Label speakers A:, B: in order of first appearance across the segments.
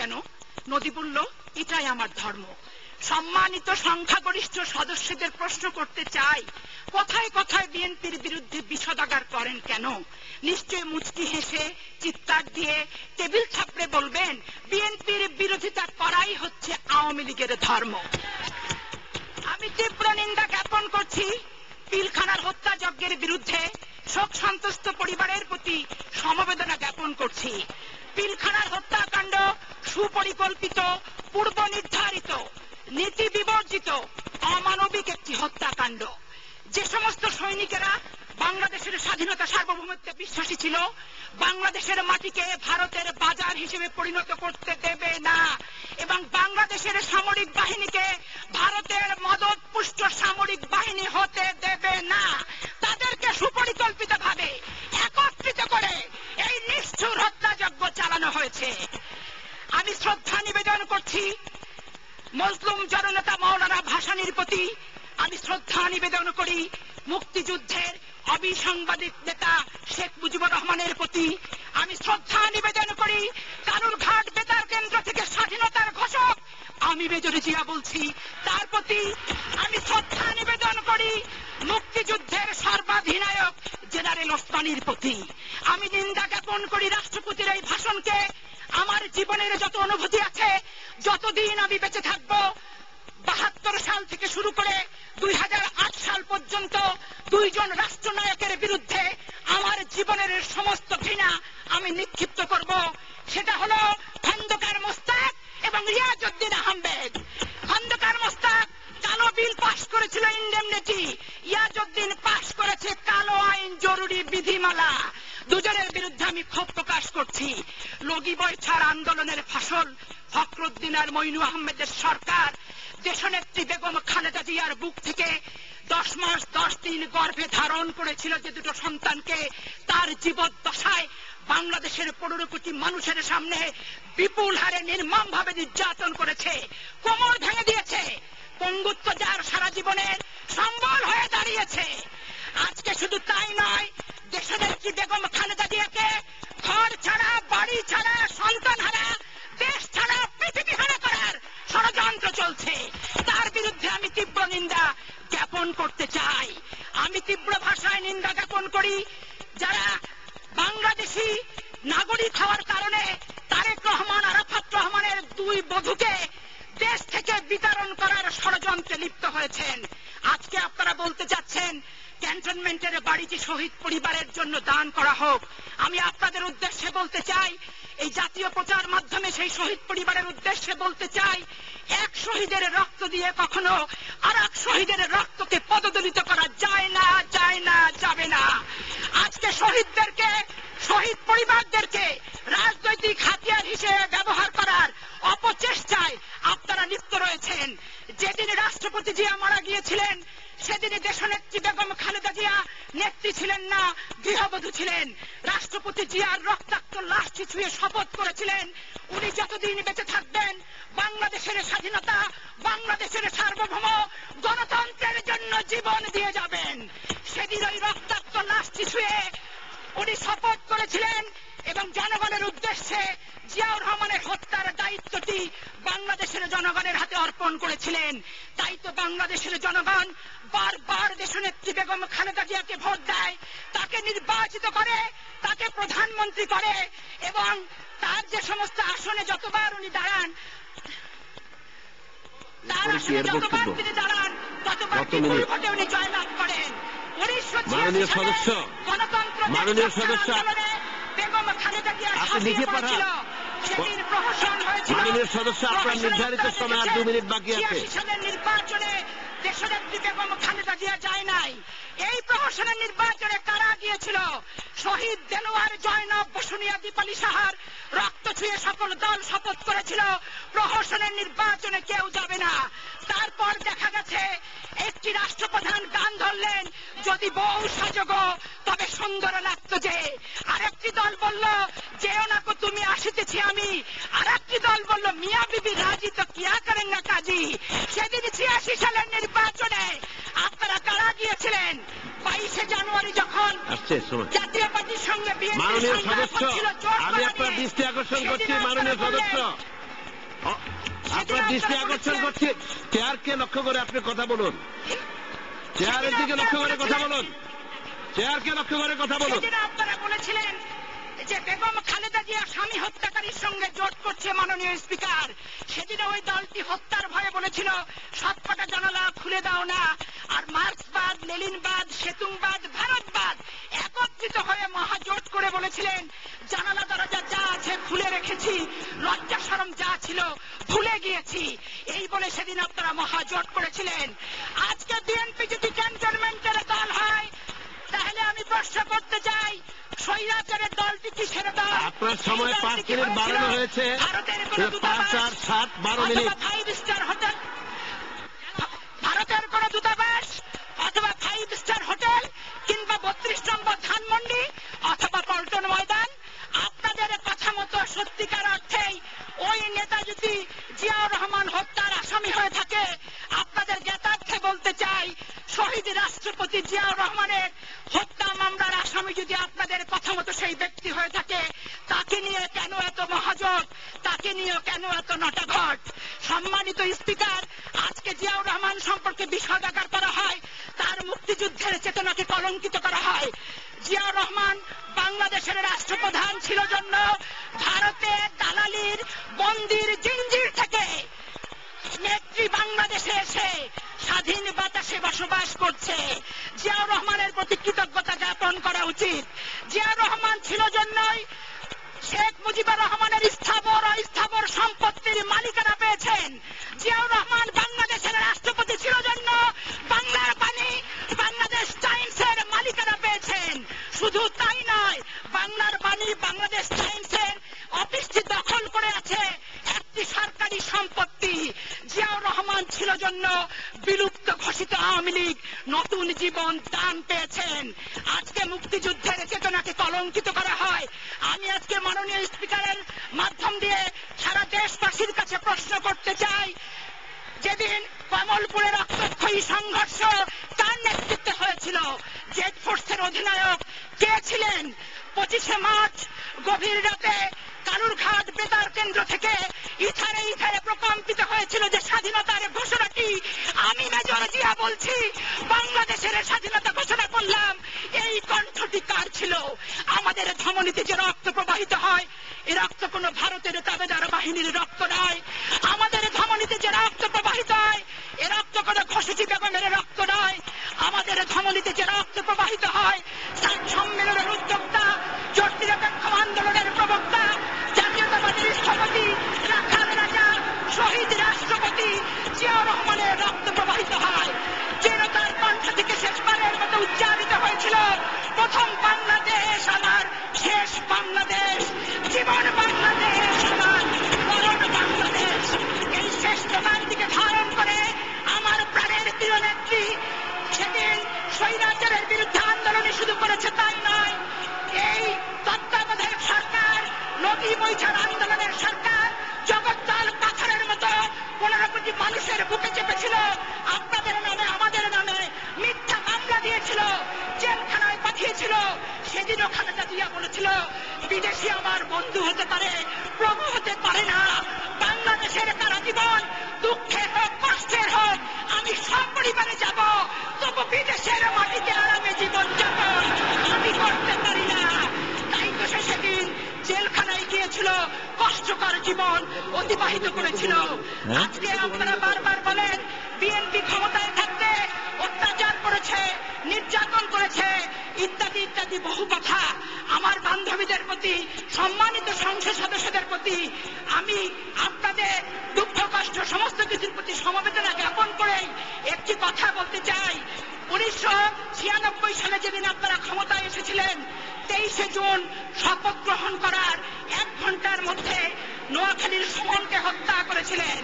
A: কেন? নদী বলল এটাই আমার ধর্ম। সম্মানিত সংখ্যাগরিষ্ঠ সদস্যদের প্রশ্ন করতে চাই, কথায় কথায় বিএনপির বিরুদ্ধে বিষদাগার করেন কেন? নিশ্চয় মুচকি হেসে চিৎকার দিয়ে টেবিল থাপড়ে বলবেন, বিএনপির বিরোধিতা করাই হচ্ছে আওয়ামী লীগের ধর্ম। আমি তীব্র নিন্দা জ্ঞাপন করছি পিলখানার হত্যাযজ্ঞের বিরুদ্ধে শোক সন্তুষ্ট পরিবারের প্রতি সমবেদনা জ্ঞাপন করছি। পিলখানার হত্যাকাণ্ড সুপরিকল্পিত পূর্ব নির্ধারিত নীতি বিবর্জিত অমানবিক একটি হত্যাকাণ্ড। যে সমস্ত সৈনিকেরা বাংলাদেশের স্বাধীনতা সার্বভৌমত্বে বিশ্বাসী ছিল, বাংলাদেশের মাটিকে ভারতের বাজার হিসেবে পরিণত করতে দেবে না এবং বাংলাদেশের সামরিক বাহিনীকে ভারতের মদত পুষ্ট সামরিক বাহিনী হতে দেবে না। তাদেরকে সুপরিকল্পিত ভাবে একত্রিত করে এই নিষ্ঠুর হত্যাযজ্ঞ চালানো হয়েছে। আমি শ্রদ্ধা নিবেদন করছি। মজলুম জননেতা মৌলানা ভাসানির প্রতি আমি শ্রদ্ধা নিবেদন করি। মুক্তিযুদ্ধের অবিসাংবাদিক নেতা শেখ মুজিবুর রহমানের প্রতি আমি শ্রদ্ধা নিবেদন করি। কালুরঘাট বেতার কেন্দ্র থেকে স্বাধীনতার ঘোষক আমি মেজর জিয়া বলছি। তার প্রতি আমি শ্রদ্ধা নিবেদন করি। মুক্তিযুদ্ধের সর্বাধিনায়ক জেনারেল ওসমানীর প্রতি। আমি নিন্দা জ্ঞাপন করি রাষ্ট্রপতির এই ভাষণকে। আমার জীবনের যত অনুভূতি আছে, যতদিন আমি বেঁচে থাকব, বাহাত্তর সাল থেকে শুরু করে দুই সাল পর্যন্ত দুইজন রাষ্ট্রনায়কের বিরুদ্ধে আমার জীবনের সমস্ত ঘৃণা আমি নিক্ষিপ্ত করব। সেটা হলো খন্দকার মোস্তাক এবং রিয়াজউদ্দিন আহমেদ। খন্দকার মোস্তাক কালো বিল পাশ করেছিল ইন্ডেমনিটি ইয়াজউদ্দিন পাশ করেছে কালো আইন জরুরি বিধিমালা। দুজনের বিরুদ্ধে আমি ক্ষোভ প্রকাশ করছি। লগি বৈঠার আন্দোলনের ফসল ফখরুদ্দিন আর মইনু আহমেদের সরকার। দেশনেত্রী বেগম খালেদা জিয়ার বুক থেকে দশ মাস দশ দিন গর্ভে ধারণ করেছিল যে দুটো সন্তানকে। তার জীবদ্দশায় বাংলাদেশের পনেরো কোটি মানুষের সামনে বিপুল হারে নির্মম ভাবে নির্যাতন করেছে, কোমর ভেঙে দিয়েছে, পঙ্গুত্ব যার সারা জীবনের সম্বল হয়ে দাঁড়িয়েছে। আজকে শুধু তাই বধূকে দেশ থেকে বিতরণ করার ষড়যন্ত্রে লিপ্ত হয়েছেন। আজকে আপনারা বলতে চাচ্ছেন, ক্যান্টনমেন্টের বাড়িটি শহীদ পরিবারের জন্য দান করা হোক। আমি আপনাদের উদ্দেশ্যে বলতে চাই, এই জাতীয় প্রচার মাধ্যমে সেই শহীদ পরিবারের উদ্দেশ্যে বলতে চাই, এক শহীদের রক্ত দিয়ে কখনো আর এক শহীদের রক্তকে পদদলিত করা যায় না যায় না, যাবে না। আজকে শহীদদেরকে, শহীদ পরিবারদেরকে রাজনৈতিক হাতিয়ার হিসেবে ব্যবহার করার অপচেষ্টায় আপনারা লিপ্ত রয়েছেন যেদিন রাষ্ট্রপতি জিয়া মারা গিয়েছিলেন। সেদিনে দেশনেত্রী বেগম খালেদা জিয়া নেত্রী ছিলেন না, গৃহবধূ ছিলেন। রাষ্ট্রপতি জিয়ার রক্তাক্ত লাশটি ছুঁয়ে শপথ করেছিলেন। উনি যতদিন বেঁচে থাকবেন, বাংলাদেশের স্বাধীনতা, বাংলাদেশের সার্বভৌম গণতন্ত্রের জন্য জীবন দিয়ে যাবেন। সেদিন ওই রক্তাক্ত লাশটি ছুঁয়ে উনি শপথ করেছিলেন এবং জনগণের উদ্দেশ্যে জিয়াউর রহমানের হত্যার দায়িত্বটি বাংলাদেশের জনগণের হাতে অর্পণ করেছিলেন। তাই তো বাংলাদেশের জনগণ বারবার দেশনেত্রী বেগম খালেদা জিয়াকে ভোট দেয় তাকে নির্বাচিত করে তাকে প্রধানমন্ত্রী করে এবং তার যে সমস্ত আসনে যতবার উনি দাঁড়ান তার আসনে যতবার তিনি দাঁড়ান ততবার বিপুল ভোটে উনি জয়লাভ করেন। উনিশশো
B: মাননীয় সদস্য,
A: গণতন্ত্র
B: মাননীয় সদস্য,
A: বেগম খালেদা জিয়া
B: আপনি
A: ঝাঁপিয়ে
B: মাননীয় সদস্য, আপনার নির্ধারিত সময় আর দু মিনিট বাকি আছে।
A: নির্বাচনে দেশনেত্রী বেগম খালেদা জিয়া যায় নাই এই প্রহসনের নির্বাচনে কারা গিয়েছিল শহীদ দেলোয়ার জয়নব বসুনিয়া দীপালী সাহার রক্ত ছুঁয়ে সকল দল শপথ করেছিল, প্রহসনের নির্বাচনে কেউ যাবে না। তারপর দেখা গেছে, একটি রাষ্ট্রপ্রধান গান ধরলেন, যদি বউ সাজগ, তবে সুন্দর লাগতো যে। আরেকটি দল বলল, যেও না তুমি, আসিতেছি আমি। আর একটি দল বলল, মিয়া বিবি, রাজি তো কিয়া করেন না কাজী? সেদিন ছিয়াশি সালের নির্বাচনে আপনারা কারা গিয়েছিলেন? বাইশে জানুয়ারি যখন
B: আসছে সময়
A: জাতীয় পার্টির সঙ্গে
B: মাননীয় সদস্য আমি আপনার দৃষ্টি আকর্ষণ করছি মাননীয় সদস্য। আপনার দৃষ্টি আকর্ষণ করছি। চেয়ারকে লক্ষ্য করে আপনি কথা বলুন। চেয়ারের দিকে লক্ষ্য করে কথা বলুন। চেয়ারকে লক্ষ্য করে কথা বলুন।
A: আপনারা বলেছিলেন যে বেগম খালেদা জিয়া স্বামী হত্যাকারীর সঙ্গে জোট করছে মাননীয় স্পিকার। সেদিন ওই দলটি হত্যার ভয়ে বলেছিল সবকটা জানালা খুলে দাও না। আর মার্ক্সবাদ লেলিনবাদ সেতুংবাদ ভারতবাদ একত্রিত হয়ে মহাজোট করে বলেছিলেন, জানালা, দরজা যা আছে খুলে রেখেছি। লজ্জা সরম যা ছিল ভুলে গিয়েছি। এই বলে সেদিন আপনারা মহাজোট করেছিলেন। আজকে বিএনপি যদি ক্যান্টনমেন্টের দল হয়, তাহলে আমি প্রশ্ন করতে চাই স্বৈরাচারের
B: আপনার সময় পাঁচ মিনিট বাড়ানো হয়েছে। পাঁচ আর সাত বারো মিনিট।
A: ফাইভ স্টার হোটেল তাকে নিয়ে কেন এত নটাঘট? সম্মানিত স্পিকার, আজকে জিয়াউর রহমান সম্পর্কে বিষোদাগার করা হয়, তার মুক্তিযুদ্ধের চেতনাকে কলঙ্কিত করা হয়। জিয়াউর রহমান বাংলাদেশের রাষ্ট্রপ্রধান ছিল জন্য ভারতে দালালির বন্দির জিঞ্জির থেকে জীবন দান পেয়েছেন। আজকে মুক্তিযুদ্ধের চেতনাকে কলঙ্কিত করা হয়। আমি আজকে মাননীয় স্পিকারের মাধ্যম দিয়ে সারা দেশবাসীর কাছে প্রশ্ন করতে চাই। যেদিন কমলপুরের রক্তক্ষয়ী সংঘর্ষ তার নেতৃত্বে হয়েছিল, জেড ফোর্সের অধিনায়ক কে ছিলেন? পঁচিশে মার্চ, গভীর রাতে কালুরঘাট বেতার কেন্দ্র থেকে ইথারে ইথারে প্রকম্পিত হয়েছিল যে স্বাধীনতার ঘোষণাটি। আমি মেজর জিয়া বলছি বাংলাদেশের স্বাধীনতা ঘোষণা করলাম। এই কণ্ঠটি কার ছিল? আমাদের ধমনীতে যে রক্ত প্রবাহিত হয়, এ রক্ত কোনো ভারতের তাবেদার বাহিনীর রক্ত নয়। আমাদের ধমনীতে যে রক্ত প্রবাহিত হয়, এ রক্ত কোনো ঘোষিত বেগমের রক্ত নয়। আমাদের ধমনীতে যে রক্ত প্রবাহিত হয় সাত সম্মেলনের উদ্যোক্তা, জোট নিরপেক্ষ আন্দোলনের প্রবক্তা, জাতীয়তাবাদী স্থপতি রাখাল রাজা, শহীদ রাষ্ট্রপতি জিয়াউর রহমানের রক্ত প্রবাহিত হয়। যেন তার কণ্ঠ থেকে শেষবারের মতো উচ্চারিত হয়েছিল। প্রথম বাংলাদেশ আমার, শেষ বাংলাদেশ, জীবন বাংলাদেশ আমার, মরণ বাংলাদেশ। এই শেষ দিকে ধারণ করে আমার প্রাণের প্রিয় নেত্রী সেদিন স্বৈরাচারের বিরুদ্ধে আন্দোলনে শুরু করেছে, তাই নয়। এই তত্ত্বাবধায়ক সরকার, নদী বৈঠার আন্দোলনের সরকার, জগদ্দল পাথরের মতো পনেরো কোটি মানুষের বুকে চেপেছিল। সেদিনও খালেদা জিয়া বলেছিল বিদেশি আমার বন্ধু হতে পারে প্রভু হতে পারে না। বাংলাদেশের তারা জীবন দুঃখের হোক কষ্টের হোক আমি সব সপরিবারে যাব তবু বিদেশের মাটিতে আরামে জীবন যাপন আমি করতে পারি না। তাই তো সে সেদিন জেলখানায় গিয়েছিল কষ্টকর জীবন অতিবাহিত করেছিল।
B: হ্যাঁ?
A: আজকে আপনারা বারবার বলেন বিএনপি ক্ষমতায় থাকতে অত্যাচার করেছে নির্যাতন করেছে, ইত্যাদি ইত্যাদি, বহু কথা। আমার বান্ধবীদের প্রতি, সম্মানিত সংসদ সদস্যদের প্রতি আমি আপনাদের দুঃখ, কষ্ট, সমস্ত কিছুর প্রতি সমবেদনা জ্ঞাপন করে একটি কথা বলতে চাই। উনিশশো ছিয়ানব্বই সালে যেদিন আপনারা ক্ষমতায় এসেছিলেন, তেইশে জুন শপথ গ্রহণ করার এক ঘণ্টার মধ্যে নোয়াখালীর সুমনকে হত্যা করেছিলেন।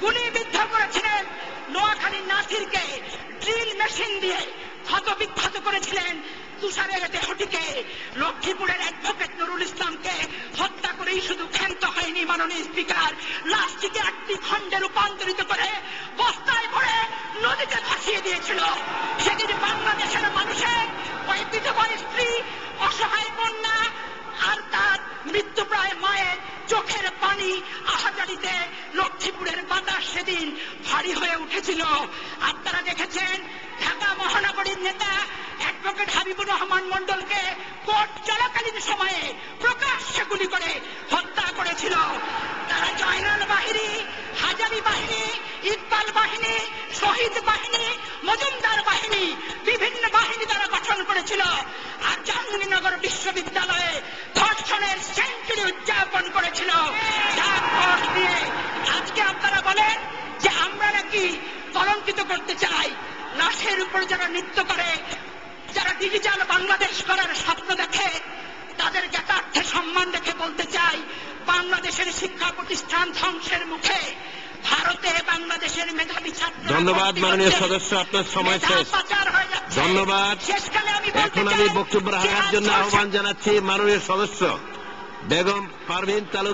A: গুলিবিদ্ধ করেছিলেন নোয়াখালীর নাসিরকে, ড্রিল মেশিন দিয়ে। ক্ষত বিক্ষত করেছিলেন, তুষারের দেহটিকে লক্ষ্মীপুরের অ্যাডভোকেট নুরুল ইসলামকে হত্যা করেই শুধু ক্ষান্ত হয়নি মাননীয় স্পিকার। লাশটিকে একটি খণ্ডে রূপান্তরিত করে বস্তায় ভরে নদীতে ভাসিয়ে দিয়েছিল। সেদিন বাংলাদেশের মানুষের ওই বিধবা স্ত্রী, অসহায় কন্যা আর তার মৃত্যুপ্রায় মায়ের চোখের পানি আহাজারিতে লক্ষ্মীপুরের বাতাস সেদিন ভারী হয়ে উঠেছিল। আপনারা দেখেছেন মহানগরীর নেতা অ্যাডভোকেট হাবিবুর রহমান মন্ডলকে কোর্ট চলাকালীন সময়ে প্রকাশ্যে গুলি করে হত্যা করেছিল। তারা জয়নাল বাহিনী, হাজারি বাহিনী, ইকবাল বাহিনী, শহীদ বাহিনী, মজুমদার বাহিনী, বিভিন্ন বাহিনী তারা গঠন করেছিল। আর জাহাঙ্গীরনগর বিশ্ববিদ্যালয়ে ধর্ষণের সেঞ্চুরি উদযাপন করেছিল। আজকে আপনারা বলেন যে আমরা নাকি কলঙ্কিত করতে চাই। লাশের উপর যারা নৃত্য করে যারা ডিজিটাল বাংলাদেশ করার স্বপ্ন দেখে তাদের জ্ঞাতার্থে সম্মান রেখে বলতে চাই বাংলাদেশের শিক্ষা প্রতিষ্ঠান ধ্বংসের মুখে ভারতে বাংলাদেশের মেধাবী ছাত্র
B: ধন্যবাদ মাননীয় সদস্য আপনার সময় শেষ। ধন্যবাদ। এখন আমি বক্তব্য রাখার জন্য আহ্বান জানাচ্ছি মাননীয় সদস্য বেগম পারভিন তালুক